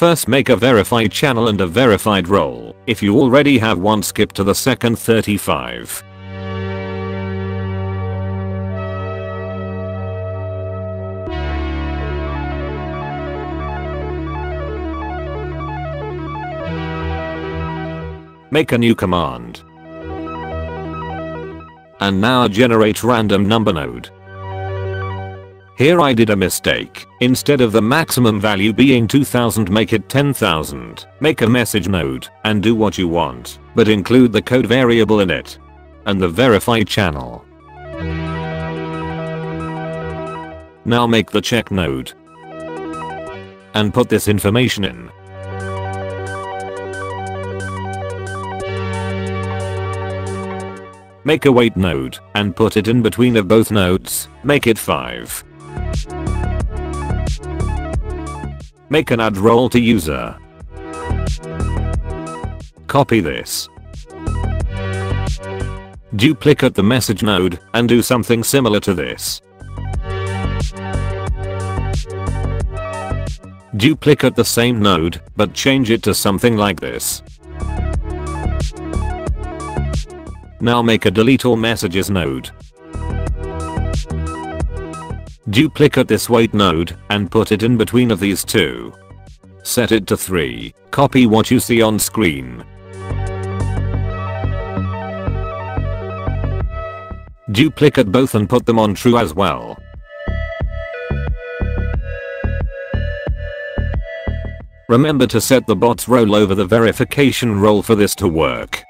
First make a verified channel and a verified role. If you already have one skip to the second 35. Make a new command. And now generate random number node. Here I did a mistake. Instead of the maximum value being 2000 make it 10,000. Make a message node and do what you want, but include the code variable in it. And the verify channel. Now make the check node. And put this information in. Make a wait node and put it in between of both nodes. Make it 5. Make an add role to user. Copy this. Duplicate the message node and do something similar to this. Duplicate the same node but change it to something like this. Now make a delete all messages node. Duplicate this wait node and put it in between of these two. Set it to 3. Copy what you see on screen. Duplicate both and put them on true as well. Remember to set the bot's role over the verification role for this to work.